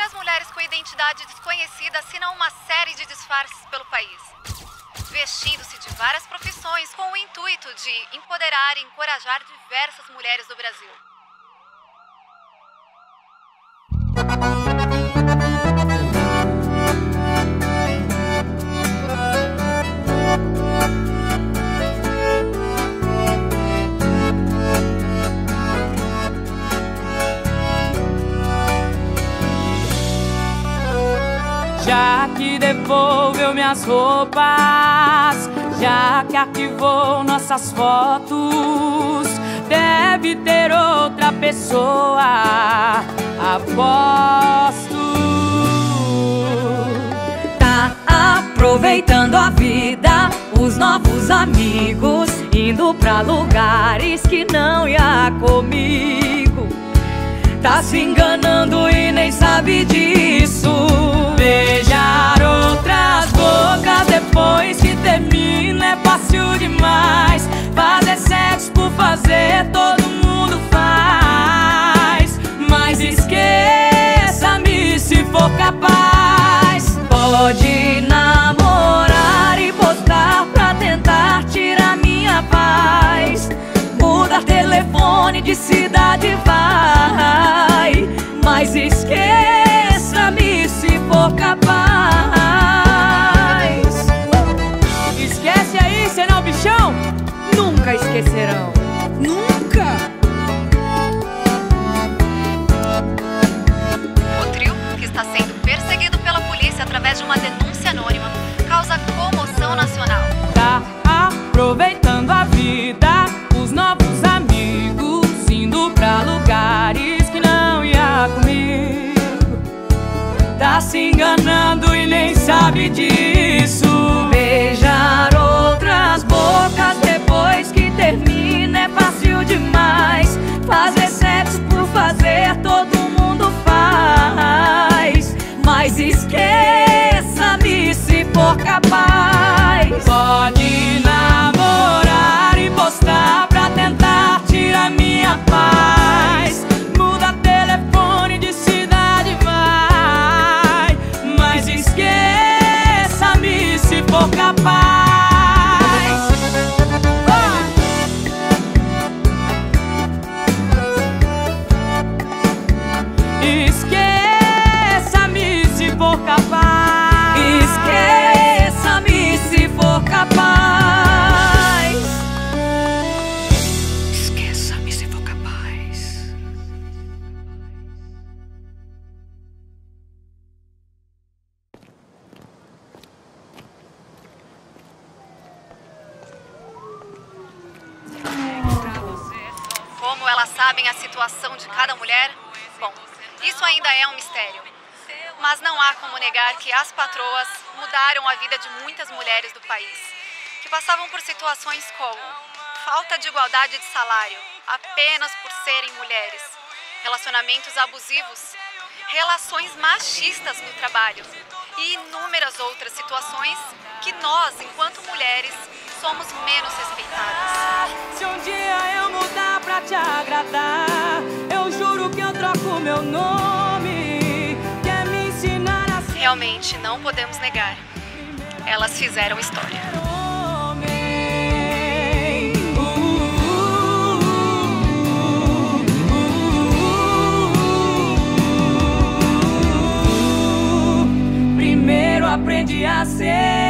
Muitas mulheres com identidade desconhecida assinam uma série de disfarces pelo país, vestindo-se de várias profissões com o intuito de empoderar e encorajar diversas mulheres do Brasil. Já que devolveu minhas roupas, já que arquivou nossas fotos, deve ter outra pessoa. Aposto. Tá aproveitando a vida, os novos amigos, indo pra lugares que não ia comigo. Tá se enganando e nem sabe disso. Esquecerão. Nunca! O trio, que está sendo perseguido pela polícia através de uma denúncia anônima, causa comoção nacional. Tá aproveitando a vida, os novos amigos, indo pra lugares que não ia comigo. Tá se enganando e nem sabe disso. Esqueça-me se for capaz. Pode namorar e postar pra tentar tirar minha paz. Muda telefone de cidade, vai. Mas esqueça-me se for capaz. Sabem a situação de cada mulher? Bom, isso ainda é um mistério. Mas não há como negar que as patroas mudaram a vida de muitas mulheres do país, que passavam por situações como falta de igualdade de salário apenas por serem mulheres, relacionamentos abusivos, relações machistas no trabalho e inúmeras outras situações que nós, enquanto mulheres, somos menos respeitadas. Agradar, eu juro que eu troco meu nome. Quer me ensinar a ser Realmente não podemos negar. Elas fizeram história. Primeiro aprendi a ser